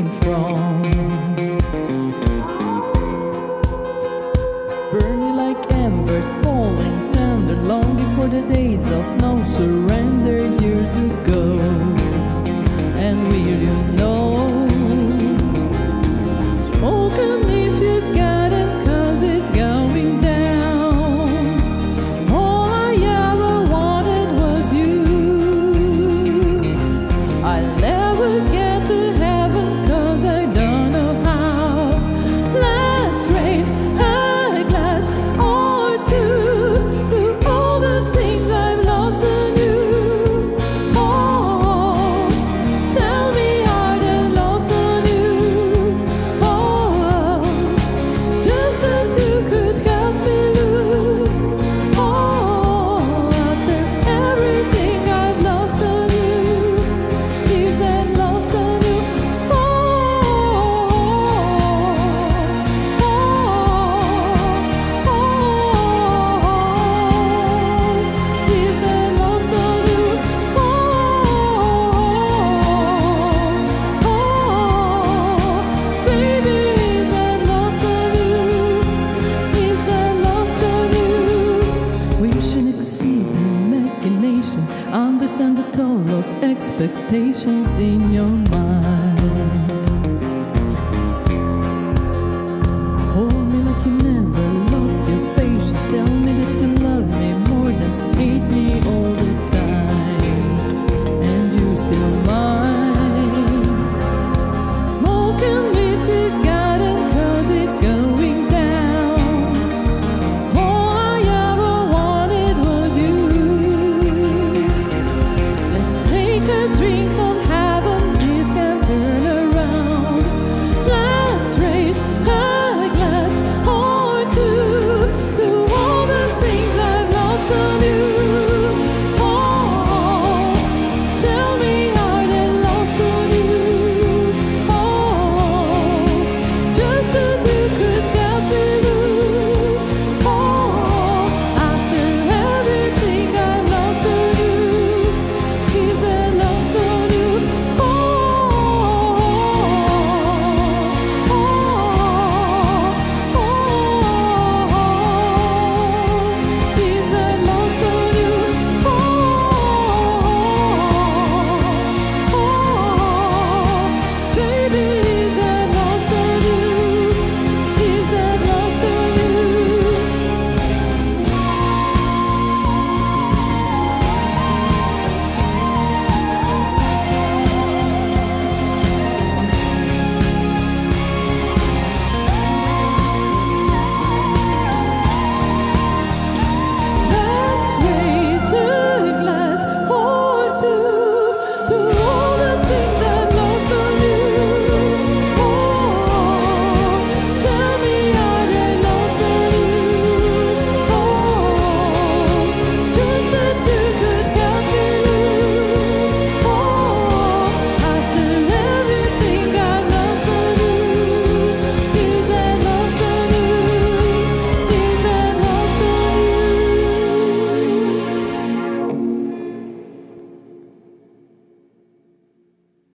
came from. Burning like embers, falling tender, longing for the days of no surrender years ago. Expectations in your mind.